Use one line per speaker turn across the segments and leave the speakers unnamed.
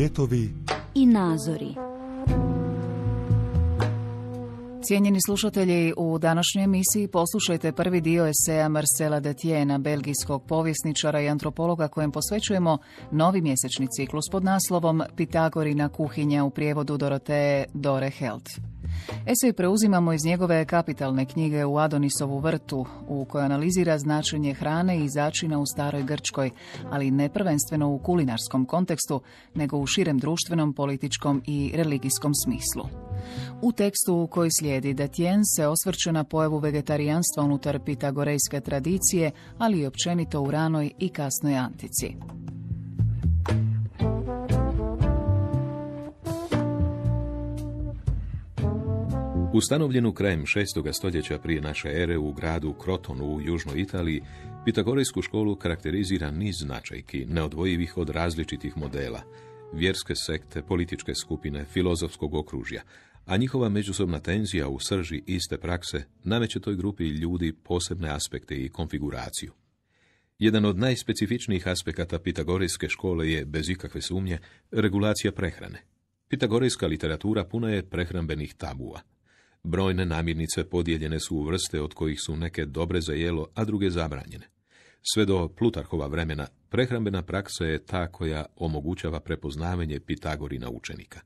Svjetovi
i nazori. Cijenjeni slušatelji, u današnjoj emisiji poslušajte prvi dio eseja Marcela Detjena, belgijskog povjesničara i antropologa kojem posvećujemo novi mjesečni ciklus pod naslovom Pitagorina kuhinja u prijevodu Doroteje Dore Held. Esej preuzimamo iz njegove kapitalne knjige u Adonisovu vrtu, u kojoj analizira značenje hrane i začina u staroj Grčkoj, ali ne prvenstveno u kulinarskom kontekstu, nego u širem društvenom, političkom i religijskom smislu. U tekstu koji slijedi Datjen se osvrće na pojavu vegetarijanstva unutar pitagorejske tradicije, ali i općenito u ranoj i kasnoj antici.
Ustanovljenu krajem 6. stoljeća prije naše ere u gradu Krotonu u južnoj Italiji, Pitagorejsku školu karakterizira niz značajki, neodvojivih od različitih modela, vjerske sekte, političke skupine, filozofskog okružja, a njihova međusobna tenzija u srži iste prakse nameće toj grupi ljudi posebne aspekte i konfiguraciju. Jedan od najspecifičnijih aspekata pitagorejske škole je, bez ikakve sumnje, regulacija prehrane. Pitagorejska literatura puna je prehrambenih tabua. Brojne namirnice podijeljene su u vrste od kojih su neke dobre za jelo, a druge zabranjene. Sve do Plutarhova vremena prehrambena praksa je ta koja omogućava prepoznavanje Pitagorina učenika.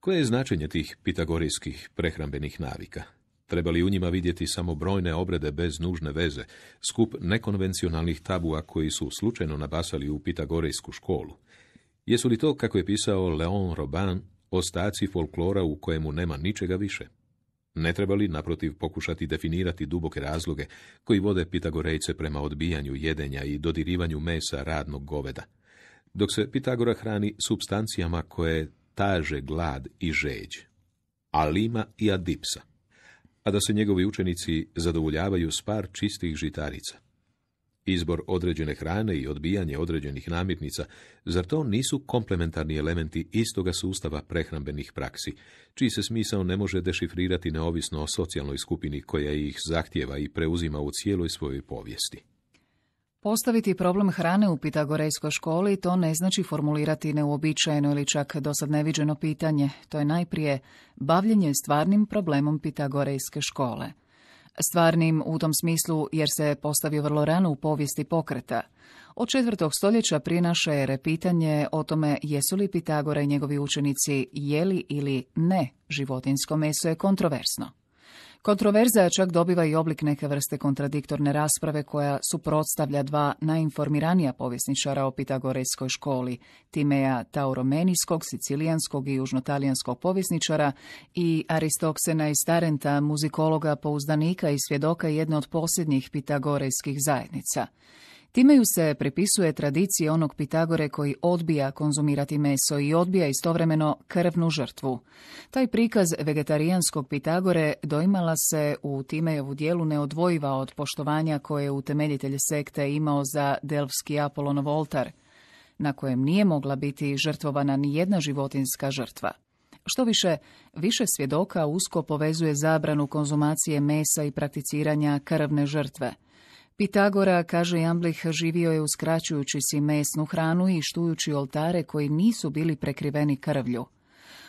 Koje je značenje tih pitagorijskih prehrambenih navika? Treba li u njima vidjeti samo brojne obrede bez nužne veze, skup nekonvencionalnih tabua koji su slučajno nabasali u pitagorejsku školu? Jesu li to, kako je pisao Leon Robin, ostaci folklora u kojemu nema ničega više? Ne treba li, naprotiv, pokušati definirati duboke razloge koji vode Pitagorejce prema odbijanju jedenja i dodirivanju mesa radnog goveda? Dok se Pitagora hrani substancijama koje taže glad i žeđ, alima i adipsa, a da se njegovi učenici zadovoljavaju s par čistih žitarica. Izbor određene hrane i odbijanje određenih namirnica, zar to nisu komplementarni elementi istoga sustava prehrambenih praksi, čiji se smisao ne može dešifrirati neovisno o socijalnoj skupini koja ih zahtjeva i preuzima u cijeloj svojoj povijesti?
Postaviti problem hrane u Pitagorejskoj školi to ne znači formulirati neuobičajeno ili čak dosad neviđeno pitanje. To je najprije bavljenje stvarnim problemom Pitagorejske škole. Stvarnim u tom smislu jer se postavio vrlo rano u povijesti pokreta. Od četvrtog stoljeća prije naše ere pitanje o tome jesu li Pitagora i njegovi učenici jeli ili ne životinsko meso je kontroversno. Kontroverza čak dobiva i oblik neke vrste kontradiktorne rasprave koja suprotstavlja dva najinformiranija povjesničara o pitagorejskoj školi, Timeja Tauromenijskog, sicilijanskog i južnotalijanskog povjesničara i Aristoksena iz Tarenta, muzikologa, pouzdanika i svjedoka jedne od posljednjih pitagorejskih zajednica. Time ju se pripisuje tradicije onog Pitagore koji odbija konzumirati meso i odbija istovremeno krvnu žrtvu. Taj prikaz vegetarijanskog Pitagore doimala se u Timejevu dijelu neodvojiva od poštovanja koje je utemeljitelj sekte imao za delfski Apolonov oltar, na kojem nije mogla biti žrtvovana ni jedna životinska žrtva. Što više, više svjedoka usko povezuje zabranu konzumacije mesa i prakticiranja krvne žrtve – Pitagora, kaže Jamblih, živio je uskraćujući si mesnu hranu i štujući oltare koji nisu bili prekriveni krvlju.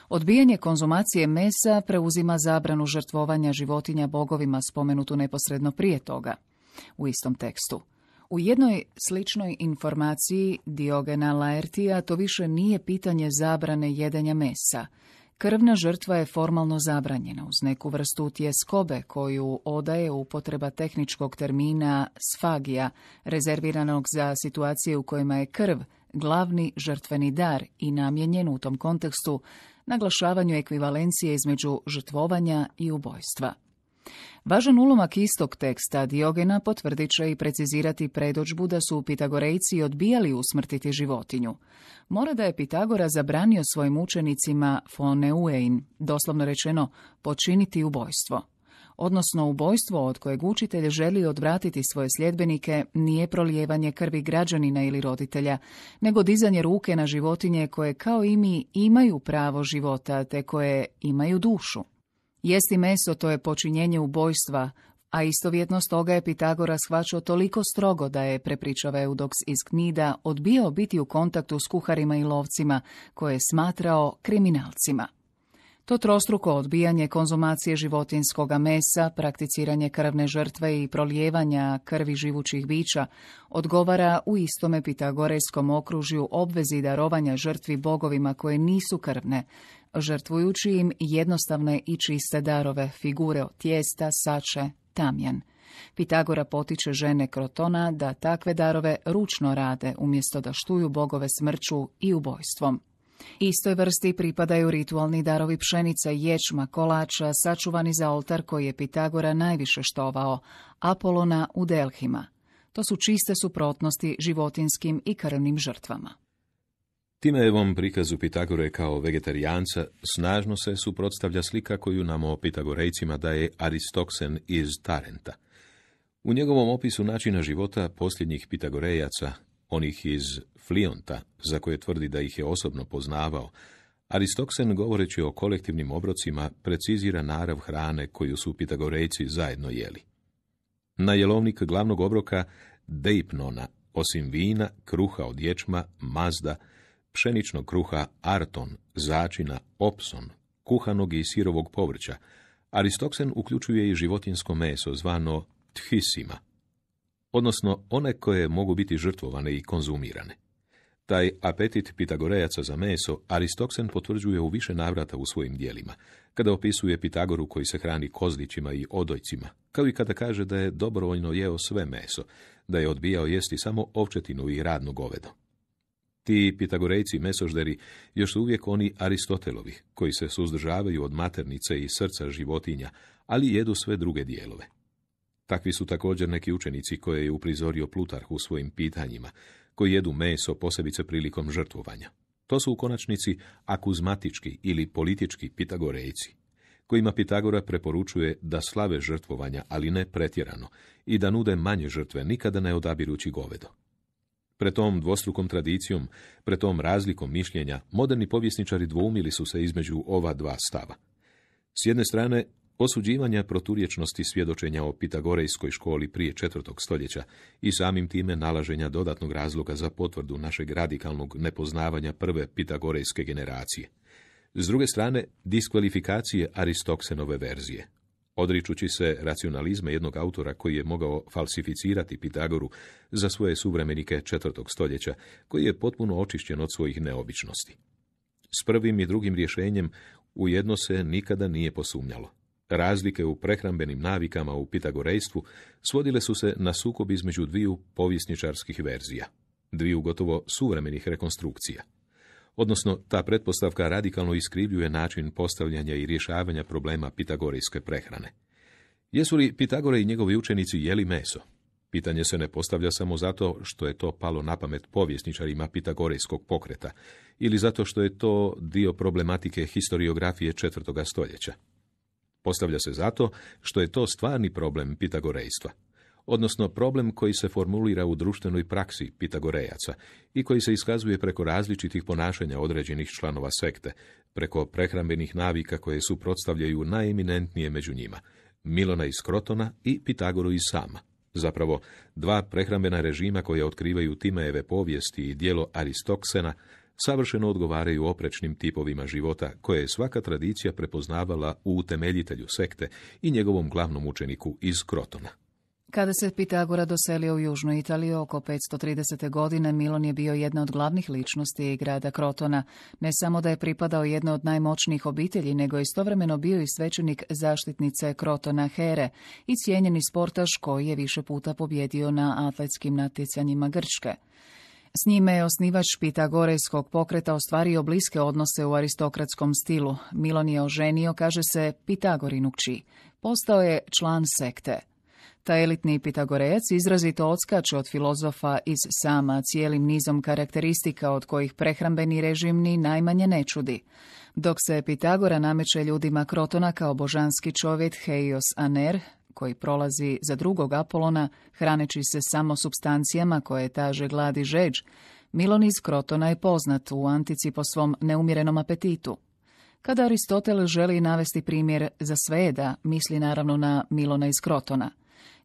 Odbijanje konzumacije mesa preuzima zabranu žrtvovanja životinja bogovima spomenutu neposredno prije toga. U istom tekstu. U jednoj sličnoj informaciji Diogena Laertija to više nije pitanje zabrane jedenja mesa, Krvna žrtva je formalno zabranjena uz neku vrstu tjeskobe koju odaje upotreba tehničkog termina sfagija, rezerviranog za situacije u kojima je krv glavni žrtveni dar i namijenjen u tom kontekstu naglašavanju ekvivalencije između žrtvovanja i ubojstva. Važan ulomak istog teksta Diogena potvrdit će i precizirati predođbu da su Pitagorejci odbijali usmrtiti životinju. Mora da je Pitagora zabranio svojim učenicima foneuein, doslovno rečeno počiniti ubojstvo. Odnosno ubojstvo od kojeg učitelj želi odvratiti svoje sljedbenike nije prolijevanje krvi građanina ili roditelja, nego dizanje ruke na životinje koje kao i mi imaju pravo života te koje imaju dušu. Jesti meso to je počinjenje ubojstva, A istovjetno toga je Pitagora shvaćao toliko strogo da je, prepričava Eudoks iz Knida, odbio biti u kontaktu s kuharima i lovcima, koje je smatrao kriminalcima. To trostruko odbijanje konzumacije životinskoga mesa, prakticiranje krvne žrtve i prolijevanja krvi živućih bića odgovara u istome pitagorejskom okružju obvezi darovanja žrtvi bogovima koje nisu krvne, žrtvujući im jednostavne i čiste darove, figure od tijesta, sače, tamjan. Pitagora potiče žene Krotona da takve darove ručno rade umjesto da štuju bogove smrću i ubojstvom. Istoj vrsti pripadaju ritualni darovi pšenica, ječma, kolača, sačuvani za oltar koji je Pitagora najviše štovao, Apolona u Delhima. To su čiste suprotnosti životinskim i krvnim žrtvama.
Timejevom prikazu Pitagore kao vegetarijanca snažno se suprotstavlja slika koju nam o Pitagorejcima daje Aristoksen iz Tarenta. U njegovom opisu načina života posljednjih Pitagorejaca, onih iz Flionta, za koje tvrdi da ih je osobno poznavao, Aristoksen, govoreći o kolektivnim obrocima, precizira narav hrane koju su Pitagorejci zajedno jeli. Na jelovnik glavnog obroka Deipnona, osim vina, kruha od ječma, mazda, pšeničnog kruha arton, začina, opson, kuhanog i sirovog povrća, Aristoksen uključuje i životinsko meso zvano thisima, odnosno one koje mogu biti žrtvovane i konzumirane. Taj apetit Pitagorejaca za meso Aristoksen potvrđuje u više navrata u svojim dijelima, kada opisuje Pitagoru koji se hrani kozlićima i odojcima, kao i kada kaže da je dobrovoljno jeo sve meso, da je odbijao jesti samo ovčetinu i radno govedo. Ti pitagorejci mesožderi još su uvijek oni Aristotelovi, koji se suzdržavaju od maternice i srca životinja, ali jedu sve druge dijelove. Takvi su također neki učenici koje je uprizorio Plutarh u svojim pitanjima, koji jedu meso posebice prilikom žrtvovanja. To su u konačnici akuzmatički ili politički pitagorejci, kojima Pitagora preporučuje da slave žrtvovanja, ali ne pretjerano, i da nude manje žrtve, nikada ne odabirući govedo. Pre tom dvostrukom tradicijom, pre tom razlikom mišljenja, moderni povjesničari dvoumili su se između ova dva stava. S jedne strane, osuđivanja proturječnosti svjedočenja o pitagorejskoj školi prije četvrtog stoljeća i samim time nalaženja dodatnog razloga za potvrdu našeg radikalnog nepoznavanja prve pitagorejske generacije. S druge strane, diskvalifikacije Aristoksenove verzije, odričući se racionalizma jednog autora koji je mogao falsificirati Pitagoru za svoje suvremenike četvrtog stoljeća, koji je potpuno očišćen od svojih neobičnosti. S prvim i drugim rješenjem ujedno se nikada nije posumnjalo. Razlike u prehrambenim navikama u pitagorejstvu svodile su se na sukob između dviju povjesničarskih verzija, dviju gotovo suvremenih rekonstrukcija. Odnosno, ta pretpostavka radikalno iskrivljuje način postavljanja i rješavanja problema pitagorejske prehrane. Jesu li Pitagore i njegovi učenici jeli meso? Pitanje se ne postavlja samo zato što je to palo na pamet povjesničarima pitagorejskog pokreta, ili zato što je to dio problematike historiografije četvrtoga stoljeća. Postavlja se zato što je to stvarni problem pitagorejstva, odnosno problem koji se formulira u društvenoj praksi pitagorejaca i koji se iskazuje preko različitih ponašanja određenih članova sekte, preko prehrambenih navika koje suprotstavljaju najeminentnije među njima, Milona iz Krotona i Pitagoru iz Sama. Zapravo, dva prehrambena režima koje otkrivaju Timejeve povijesti i dijelo Aristoksena savršeno odgovaraju oprečnim tipovima života koje je svaka tradicija prepoznavala u utemeljitelju sekte i njegovom glavnom učeniku iz Krotona.
Kada se Pitagora doselio u Južnu Italiju oko 530. godine, Milon je bio jedna od glavnih ličnosti grada Krotona. Ne samo da je pripadao jedno od najmoćnijih obitelji, nego je istovremeno bio i svećenik zaštitnice Krotona Here i cijenjeni sportaš koji je više puta pobjedio na atletskim natjecanjima Grčke. S njime je osnivač Pitagorejskog pokreta ostvario bliske odnose u aristokratskom stilu. Milon je oženio, kaže se, Pitagorinu kći. Postao je član sekte. Ta elitni Pitagorejac izrazito odskače od filozofa iz sama cijelim nizom karakteristika od kojih prehrambeni režim ni najmanje ne čudi. Dok se Pitagora nameće ljudima Krotona kao božanski čovjek Heios Aner, koji prolazi za drugog Apolona, hraneći se samo substancijama koje taže glad i žeđ, Milon iz Krotona je poznat u antici po svom neumjerenom apetitu. Kada Aristotel želi navesti primjer za sveda, misli naravno na Milona iz Krotona –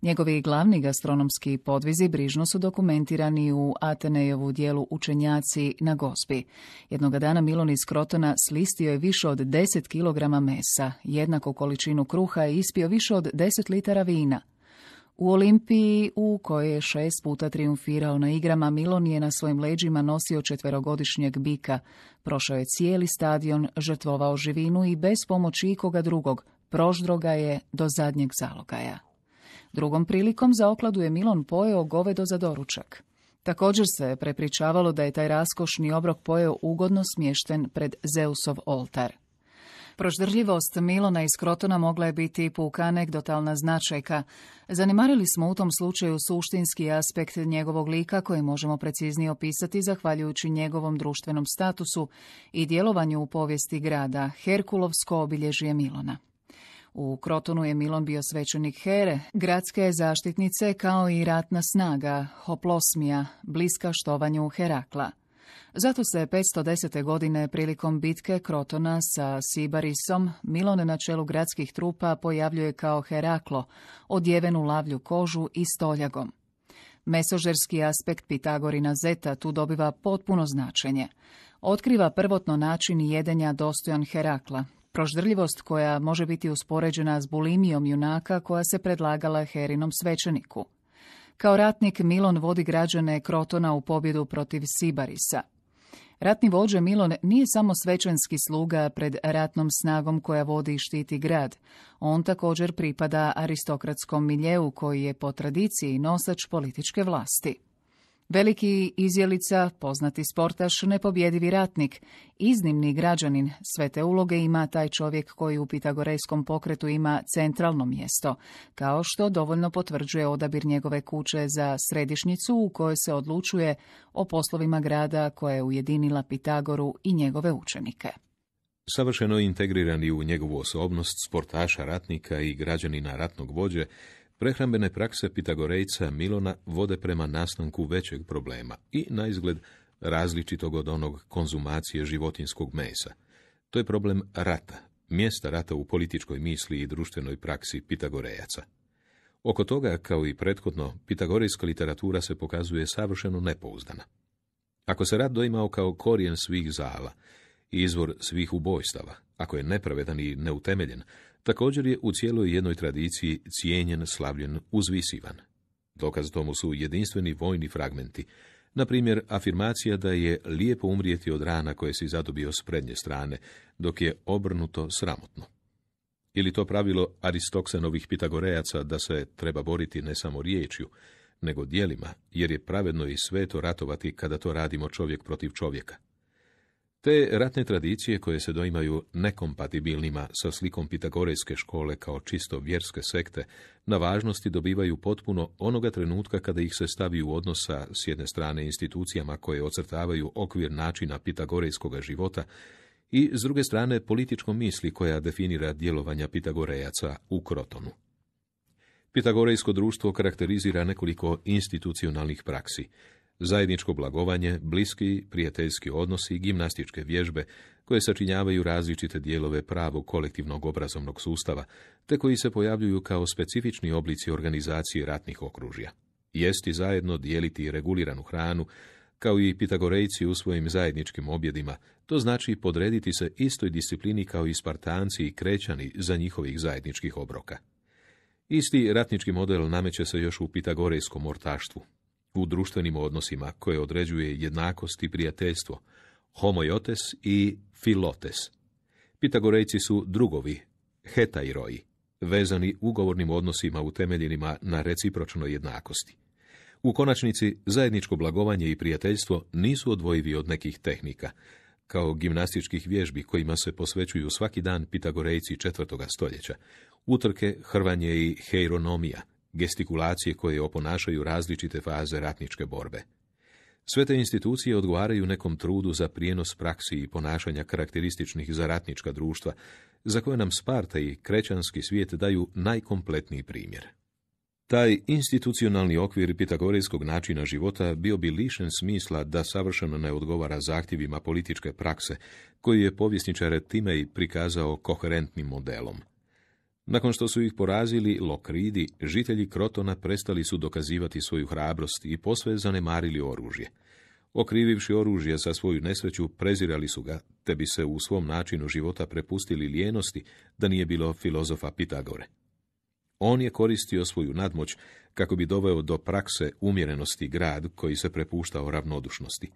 Njegovi glavni gastronomski podvizi brižno su dokumentirani u Atenejevu dijelu Učenjaci na Gospi. Jednoga dana Milon iz Krotona slistio je više od 10 kg mesa, jednako količinu kruha i ispio više od 10 litara vina. U Olimpiji, u kojoj je šest puta triumfirao na igrama, Milon je na svojim leđima nosio četverogodišnjeg bika. Prošao je cijeli stadion, žrtvovao živinu i bez pomoći ikoga drugog, proždro ga je do zadnjeg zalogaja. Drugom prilikom za okladu je Milon pojeo govedo za doručak. Također se prepričavalo da je taj raskošni obrok pojeo ugodno smješten pred Zeusov oltar. Proždrljivost Milona iz Krotona mogla je biti puka anegdotalna značajka. Zanimarili smo u tom slučaju suštinski aspekt njegovog lika koji možemo preciznije opisati zahvaljujući njegovom društvenom statusu i djelovanju u povijesti grada, Herkulovsko obilježje Milona. U Krotonu je Milon bio svećenik Here, gradske zaštitnice kao i ratna snaga, hoplosmija, bliska štovanju Herakla. Zato se 510. godine prilikom bitke Krotona sa Sibarisom Milon na čelu gradskih trupa pojavljuje kao Heraklo, odjevenu lavlju kožu i stoljagom. Mesožerski aspekt Pitagorina zeta tu dobiva potpuno značenje. Otkriva prvotno način jedenja dostojan Herakla, proždrljivost koja može biti uspoređena s bulimijom junaka koja se predlagala Herinom svećeniku. Kao ratnik Milon vodi građane Krotona u pobjedu protiv Sibarisa. Ratni vođa Milon nije samo svećanski sluga pred ratnom snagom koja vodi i štiti grad. On također pripada aristokratskom miljeu koji je po tradiciji nosač političke vlasti. Veliki izjelica, poznati sportaš, nepobjedivi ratnik, iznimni građanin, sve te uloge ima taj čovjek koji u pitagorejskom pokretu ima centralno mjesto, kao što dovoljno potvrđuje odabir njegove kuće za središnjicu u kojoj se odlučuje o poslovima grada koje je ujedinila Pitagoru i njegove učenike.
Savršeno integrirani u njegovu osobnost sportaša, ratnika i građanina ratnog vođe, Prehrambene prakse Pitagorejca Milona vode prema nastanku većeg problema i, na izgled, različitog od onog konzumacije životinskog mesa. To je problem rata, mjesta rata u političkoj misli i društvenoj praksi Pitagorejaca. Oko toga, kao i prethodno, pitagorejska literatura se pokazuje savršeno nepouzdana. Ako se rat doimao kao korijen svih zala, izvor svih ubojstava, ako je nepravedan i neutemeljen, Također je u cijeloj jednoj tradiciji cijenjen, slavljen, uzvisivan. Dokaz tomu su jedinstveni vojni fragmenti, na primjer, afirmacija da je lijepo umrijeti od rana koje si zadobio s prednje strane, dok je obrnuto sramotno. Ili to pravilo Aristoksenovih Pitagorejaca da se treba boriti ne samo riječju, nego dijelima, jer je pravedno i sveto ratovati kada to radimo čovjek protiv čovjeka. Te ratne tradicije koje se doimaju nekompatibilnima sa slikom pitagorejske škole kao čisto vjerske sekte, na važnosti dobivaju potpuno onoga trenutka kada ih se stavi u odnosa s jedne strane institucijama koje ocrtavaju okvir načina pitagorejskog života i s druge strane političkom misli koja definira djelovanja pitagorejaca u Krotonu. Pitagorejsko društvo karakterizira nekoliko institucionalnih praksi, zajedničko blagovanje, bliski, prijateljski odnosi i gimnastičke vježbe koje sačinjavaju različite dijelove pravog kolektivnog obrazovnog sustava, te koji se pojavljuju kao specifični oblici organizacije ratnih okružja. Jesti zajedno, dijeliti reguliranu hranu, kao i pitagorejci u svojim zajedničkim objedima, to znači podrediti se istoj disciplini kao i spartanci i krećani za njihovih zajedničkih obroka. Isti ratnički model nameće se još u pitagorejskom ortaštvu, u društvenim odnosima koje određuje jednakost i prijateljstvo, homojotes i filotes. Pitagorejci su drugovi, hetairoi, vezani ugovornim odnosima utemeljenima na recipročnoj jednakosti. U konačnici, zajedničko blagovanje i prijateljstvo nisu odvojivi od nekih tehnika, kao gimnastičkih vježbi kojima se posvećuju svaki dan Pitagorejci četvrtoga stoljeća, utrke, hrvanje i heironomija – gestikulacije koje oponašaju različite faze ratničke borbe. Sve te institucije odgovaraju nekom trudu za prijenos praksi i ponašanja karakterističnih za ratnička društva, za koje nam Sparta i krećanski svijet daju najkompletniji primjer. Taj institucionalni okvir pitagorejskog načina života bio bi lišen smisla da savršeno ne odgovara zahtjevima političke prakse, koju je povjesničar Timej prikazao koherentnim modelom. Nakon što su ih porazili Lokridi, žitelji Krotona prestali su dokazivati svoju hrabrost i posve zanemarili oružje. Okrivivši oružje za svoju nesreću, prezirali su ga, te bi se u svom načinu života prepustili lijenosti da nije bilo filozofa Pitagore. On je koristio svoju nadmoć kako bi doveo do prakse umjerenosti grad koji se prepuštao ravnodušnosti.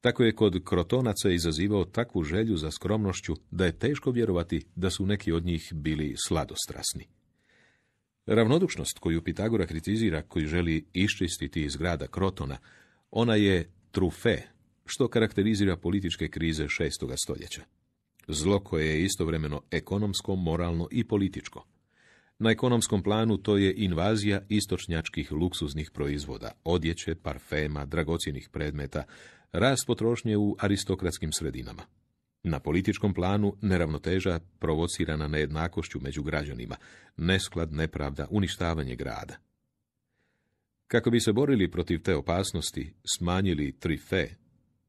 Tako je kod krotonaca izazivao takvu želju za skromnošću da je teško vjerovati da su neki od njih bili sladostrasni. Ravnodušnost koju Pitagora kritizira, koji želi iščistiti iz grada Krotona, ona je trufe, što karakterizira političke krize šestoga stoljeća. Zlo koje je istovremeno ekonomsko, moralno i političko. Na ekonomskom planu to je invazija istočnjačkih luksuznih proizvoda, odjeće, parfema, dragocjenih predmeta, rast potrošnje u aristokratskim sredinama. Na političkom planu neravnoteža provocirana nejednakošću među građanima, nesklad, nepravda, uništavanje grada. Kako bi se borili protiv te opasnosti, smanjili trife,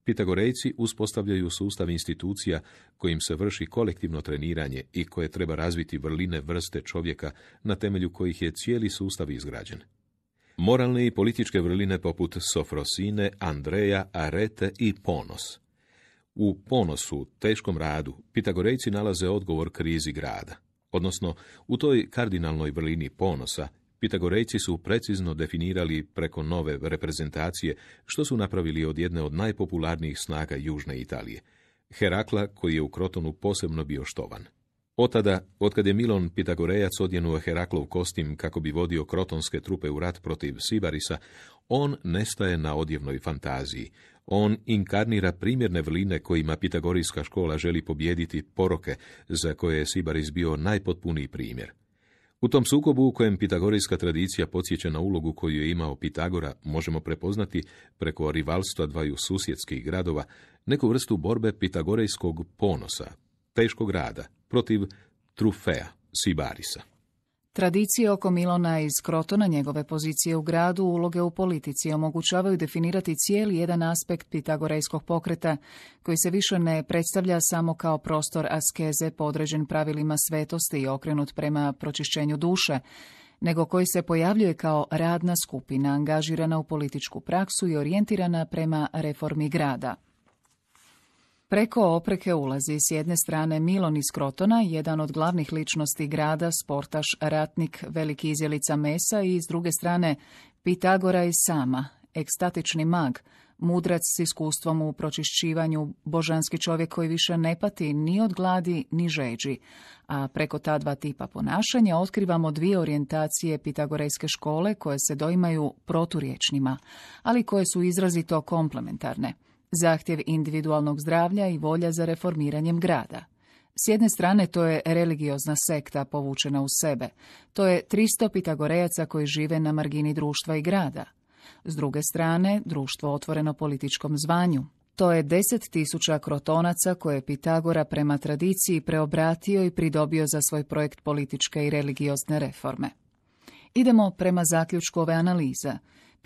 Pitagorejci uspostavljaju sustav institucija kojim se vrši kolektivno treniranje i koje treba razviti vrline vrste čovjeka na temelju kojih je cijeli sustav izgrađen. Moralne i političke vrline poput Sofrosine, Andreja, Arete i Ponos. U Ponosu, teškom radu, Pitagorejci nalaze odgovor krizi grada. Odnosno, u toj kardinalnoj vrlini ponosa Pitagorejci su precizno definirali preko nove reprezentacije što su napravili od jedne od najpopularnijih snaga Južne Italije, Herakla koji je u Krotonu posebno bio štovan. Otada, otkad je Milon Pitagorejac odjenuo Heraklov kostim kako bi vodio krotonske trupe u rat protiv Sibarisa, on nestaje na odjevnoj fantaziji. On inkarnira primjerne vrline kojima Pitagorijska škola želi pobijediti poroke za koje je Sibaris bio najpotpuniji primjer. U tom sukobu u kojem pitagorijska tradicija podsjeća na ulogu koju je imao Pitagora, možemo prepoznati preko rivalstva dvaju susjedskih gradova neku vrstu borbe pitagorejskog ponosa, teškog rada, protiv Trufea, Sibarisa.
Tradicije oko Milona iz Krotona, njegove pozicije u gradu, uloge u politici omogućavaju definirati cijeli jedan aspekt pitagorejskog pokreta, koji se više ne predstavlja samo kao prostor askeze podređen pravilima svetosti i okrenut prema pročišćenju duše, nego koji se pojavljuje kao radna skupina angažirana u političku praksu i orijentirana prema reformi grada. Preko opreke ulazi s jedne strane Milon iz Krotona, jedan od glavnih ličnosti grada, sportaš, ratnik, veliki izjelica mesa i s druge strane Pitagora i sama, ekstatični mag, mudrac s iskustvom u pročišćivanju, božanski čovjek koji više ne pati ni od gladi ni žeđi, a preko ta dva tipa ponašanja otkrivamo dvije orijentacije pitagorejske škole koje se doimaju proturječnima, ali koje su izrazito komplementarne – zahtjev individualnog zdravlja i volja za reformiranjem grada. S jedne strane to je religiozna sekta povučena u sebe. To je 300 pitagorejaca koji žive na margini društva i grada. S druge strane, društvo otvoreno političkom zvanju. To je deset tisuća krotonaca koje je Pitagora prema tradiciji preobratio i pridobio za svoj projekt političke i religiozne reforme. Idemo prema zaključku ove analize.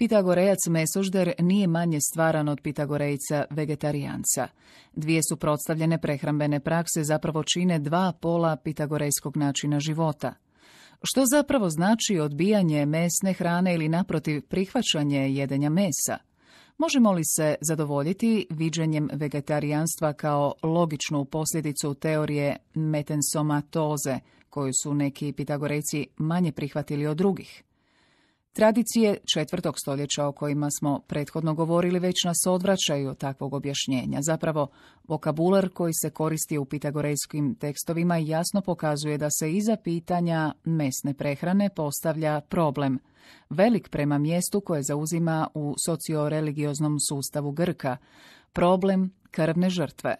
Pitagorejac mesožder nije manje stvaran od Pitagorejca vegetarijanca. Dvije su protstavljene prehrambene prakse zapravo čine dva pola pitagorejskog načina života. Što zapravo znači odbijanje mesne hrane ili naprotiv prihvaćanje jedenja mesa? Možemo li se zadovoljiti viđenjem vegetarijanstva kao logičnu posljedicu teorije metensomatoze, koju su neki pitagorejci manje prihvatili od drugih? Tradicije četvrtog stoljeća o kojima smo prethodno govorili već nas odvraćaju od takvog objašnjenja. Zapravo, vokabular koji se koristi u pitagorejskim tekstovima jasno pokazuje da se iza pitanja mesne prehrane postavlja problem, velik prema mjestu koje zauzima u socioreligioznom sustavu Grka, problem krvne žrtve.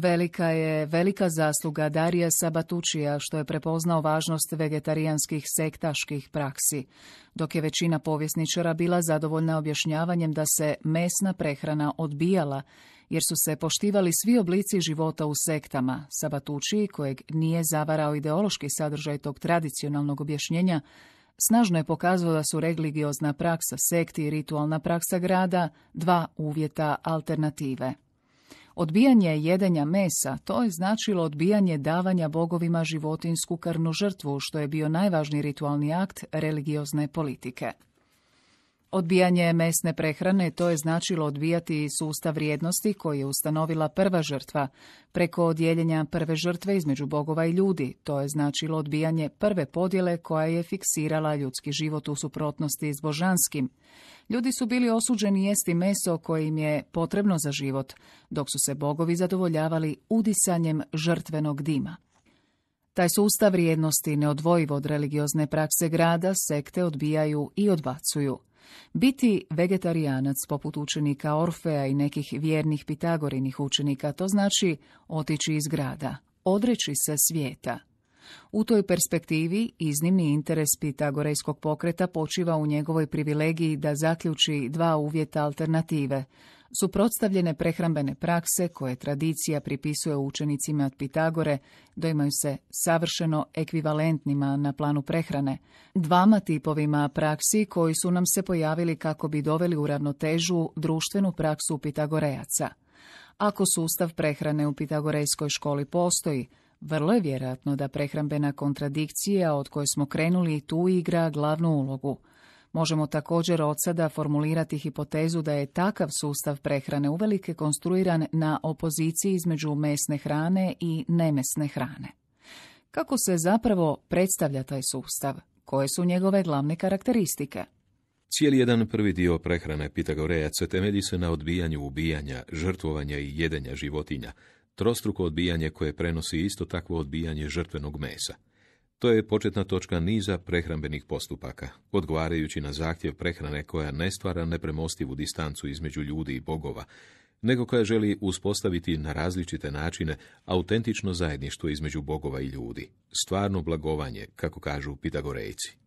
Velika je velika zasluga Darija Sabatučija što je prepoznao važnost vegetarijanskih sektaških praksi, dok je većina povjesničara bila zadovoljna objašnjavanjem da se mesna prehrana odbijala, jer su se poštivali svi oblici života u sektama. Sabatučiji, kojeg nije zavarao ideološki sadržaj tog tradicionalnog objašnjenja, snažno je pokazao da su religiozna praksa sekti i ritualna praksa grada dva uvjeta alternative. Odbijanje jedenja mesa, to je značilo odbijanje davanja bogovima životinsku krvnu žrtvu, što je bio najvažniji ritualni akt religiozne politike. Odbijanje mesne prehrane to je značilo odbijati sustav vrijednosti koji je ustanovila prva žrtva. Preko odjeljenja prve žrtve između bogova i ljudi, to je značilo odbijanje prve podjele koja je fiksirala ljudski život u suprotnosti s božanskim. Ljudi su bili osuđeni jesti meso koje im je potrebno za život, dok su se bogovi zadovoljavali udisanjem žrtvenog dima. Taj sustav vrijednosti neodvojivo od religiozne prakse grada sekte odbijaju i odbacuju. Biti vegetarijanac poput učenika Orfea i nekih vjernih Pitagorinih učenika, to znači otići iz grada, odreći se svijeta. U toj perspektivi iznimni interes Pitagorejskog pokreta počiva u njegovoj privilegiji da zaključi dva uvjeta alternative – Suprotstavljene prehrambene prakse koje tradicija pripisuje učenicima od Pitagore doimaju se savršeno ekvivalentnima na planu prehrane, dvama tipovima praksi koji su nam se pojavili kako bi doveli u ravnotežu društvenu praksu Pitagorejaca. Ako sustav prehrane u Pitagorejskoj školi postoji, vrlo je vjerojatno da prehrambena kontradikcija od koje smo krenuli tu igra glavnu ulogu – Možemo također od sada formulirati hipotezu da je takav sustav prehrane uvelike konstruiran na opoziciji između mesne hrane i nemesne hrane. Kako se zapravo predstavlja taj sustav? Koje su njegove glavne karakteristike?
Cijeli jedan prvi dio prehrane Pitagorejaca temelji se na odbijanju ubijanja, žrtvovanja i jedenja životinja, trostruko odbijanje koje prenosi isto takvo odbijanje žrtvenog mesa. To je početna točka niza prehrambenih postupaka, odgovarajući na zahtjev prehrane koja ne stvara nepremostivu distancu između ljudi i bogova, nego koja želi uspostaviti na različite načine autentično zajedništvo između bogova i ljudi, stvarno blagovanje, kako kažu Pitagorejci.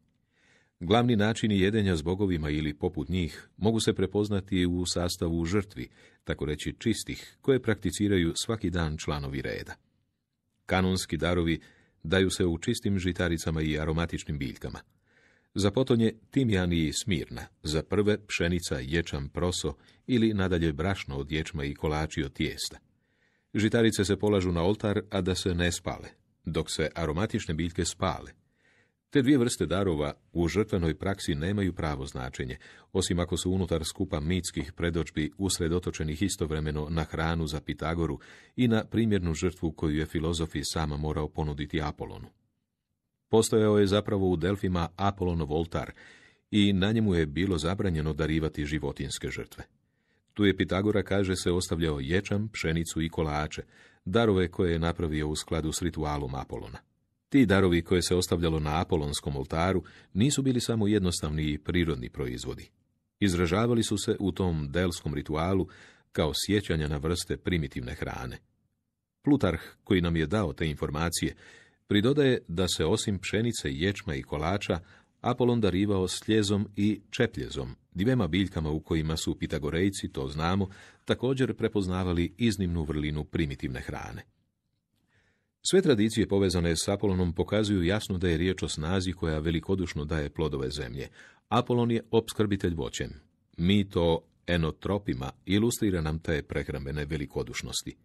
Glavni načini jedenja s bogovima ili poput njih mogu se prepoznati u sastavu žrtvi, tako reći čistih, koje prakticiraju svaki dan članovi reda. Kanonski darovi Daju se u čistim žitaricama i aromatičnim biljkama. Za potonje timjan i smirna, za prve pšenica, ječam, proso ili nadalje brašno od ječma i kolači od tijesta. Žitarice se polažu na oltar, a da se ne spale, dok se aromatične biljke spale. Te dvije vrste darova u žrtvenoj praksi nemaju pravo značenje, osim ako su unutar skupa mitskih predođbi usredotočenih istovremeno na hranu za Pitagoru i na primjernu žrtvu koju je filozofi sama morao ponuditi Apolonu. Postojao je zapravo u Delfima Apolonov oltar i na njemu je bilo zabranjeno darivati životinske žrtve. Tu je Pitagora, kaže se, ostavljao ječam, pšenicu i kolače, darove koje je napravio u skladu s ritualom Apolona. Ti darovi koje se ostavljalo na apolonskom oltaru nisu bili samo jednostavni i prirodni proizvodi. Izražavali su se u tom delskom ritualu kao sjećanja na vrste primitivne hrane. Plutarh, koji nam je dao te informacije, pridodaje da se osim pšenice, ječma i kolača, Apolon darivao sljezom i čepljezom, dvema biljkama u kojima su pitagorejci, to znamo, također prepoznavali iznimnu vrlinu primitivne hrane. Sve tradicije povezane s Apolonom pokazuju jasno da je riječ o snazi koja velikodušno daje plodove zemlje. Apolon je opskrbitelj voćem. Mi to enotropima ilustrira nam te prehrambene velikodušnosti.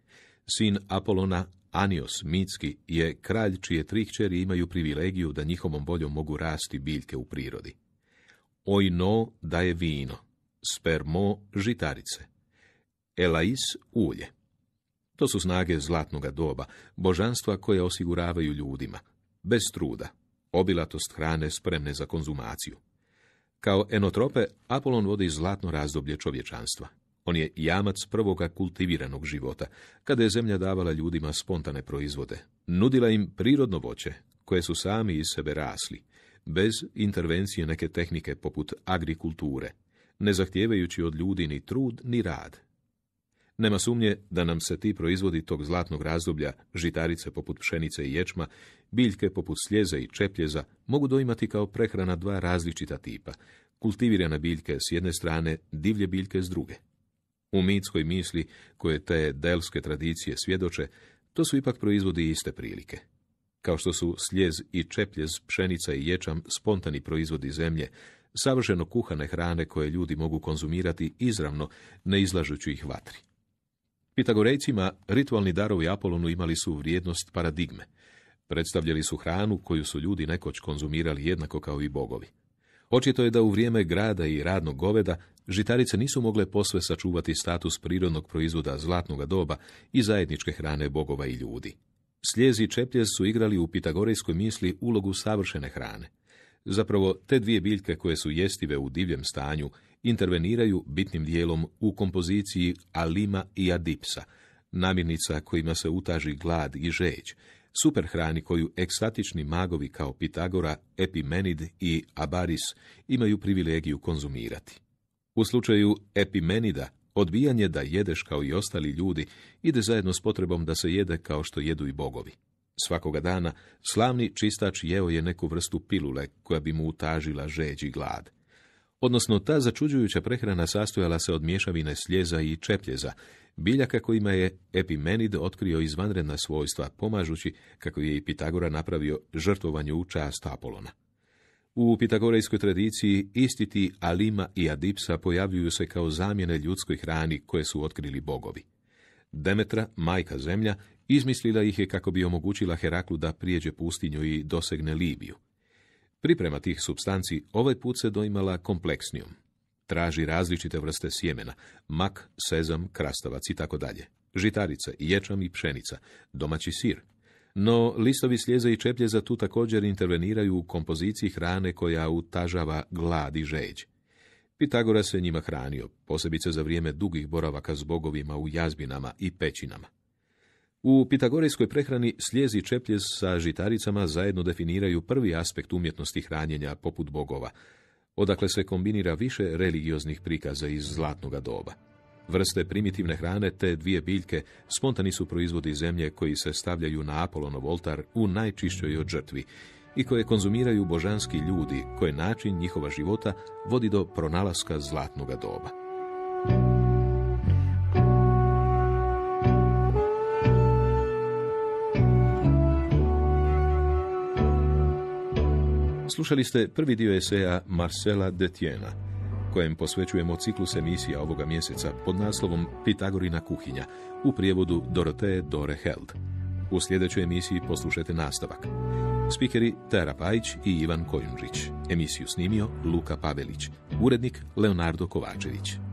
Sin Apolona, Anios mitski, je kralj čije tri kćeri imaju privilegiju da njihovom voljom mogu rasti biljke u prirodi. Ojno daje vino, spermo žitarice, elais ulje. To su snage zlatnoga doba, božanstva koje osiguravaju ljudima, bez truda, obilatost hrane spremne za konzumaciju. Kao enotrope, Apolon vodi zlatno razdoblje čovječanstva. On je jamac prvoga kultiviranog života, kada je zemlja davala ljudima spontane proizvode. Nudila im prirodno voće, koje su sami iz sebe rasli, bez intervencije neke tehnike poput agrikulture, ne zahtijevajući od ljudi ni trud ni rad, nema sumnje da nam se ti proizvodi tog zlatnog razdoblja, žitarice poput pšenice i ječma, biljke poput sljeza i čepljeza, mogu doimati kao prehrana dva različita tipa, kultivirane biljke s jedne strane, divlje biljke s druge. U mitskoj misli, koje te delske tradicije svjedoče, to su ipak proizvodi iste prilike. Kao što su sljez i čepljez, pšenica i ječam spontani proizvodi zemlje, savršeno kuhane hrane koje ljudi mogu konzumirati izravno, ne izlažući ih vatri. Pitagorejcima ritualni darovi Apolonu imali su vrijednost paradigme. Predstavljali su hranu koju su ljudi nekoć konzumirali jednako kao i bogovi. Očito je da u vrijeme grada i radnog goveda žitarice nisu mogle posve sačuvati status prirodnog proizvoda zlatnog doba i zajedničke hrane bogova i ljudi. Slijezi i čepljez su igrali u pitagorejskoj misli ulogu savršene hrane. Zapravo, te dvije biljke koje su jestive u divljem stanju interveniraju bitnim dijelom u kompoziciji alima i adipsa, namirnica kojima se utaži glad i žeđ, superhrani koju ekstatični magovi kao Pitagora, Epimenid i Abaris imaju privilegiju konzumirati. U slučaju Epimenida, odbijanje da jedeš kao i ostali ljudi ide zajedno s potrebom da se jede kao što jedu i bogovi. Svakoga dana slavni čistač jeo je neku vrstu pilule koja bi mu utažila žeđ i glad. Odnosno, ta začuđujuća prehrana sastojala se od mješavine sljeza i čepljeza, biljaka kojima je Epimenid otkrio izvanredna svojstva, pomažući, kako je i Pitagora napravio, žrtvovanje u čast Apolona. U pitagorejskoj tradiciji isti ti Alima i Adipsa pojavljuju se kao zamjene ljudskoj hrani koje su otkrili bogovi. Demetra, majka zemlja, izmislila ih je kako bi omogućila Heraklu da prijeđe pustinju i dosegne Libiju. Priprema tih substanci ovaj put se doimala kompleksnijom. Traži različite vrste sjemena, mak, sezam, krastavac i tako dalje. Žitarice, ječam i pšenica, domaći sir. No, listovi slijeza i čepljeza tu također interveniraju u kompoziciji hrane koja utažava glad i žeđ. Pitagora se njima hranio, posebice za vrijeme dugih boravaka s bogovima u jazbinama i pećinama. U pitagorejskoj prehrani slijezi čepljez sa žitaricama zajedno definiraju prvi aspekt umjetnosti hranjenja poput bogova, odakle se kombinira više religioznih prikaza iz zlatnoga doba. Vrste primitivne hrane te dvije biljke spontani su proizvodi zemlje koji se stavljaju na Apolonov oltar u najčišćoj od žrtvi i koje konzumiraju božanski ljudi, koje način njihova života vodi do pronalaska zlatnoga doba. Slušali ste prvi dio eseja Marcela Detjena, kojem posvećujemo ciklus emisija ovoga mjeseca pod naslovom Pitagorina kuhinja u prijevodu Doroteje Dore Held. U sljedećoj emisiji poslušajte nastavak. Spikeri Tera Pajić i Ivan Kojundžić. Emisiju snimio Luka Pavelić. Urednik Leonardo Kovačević.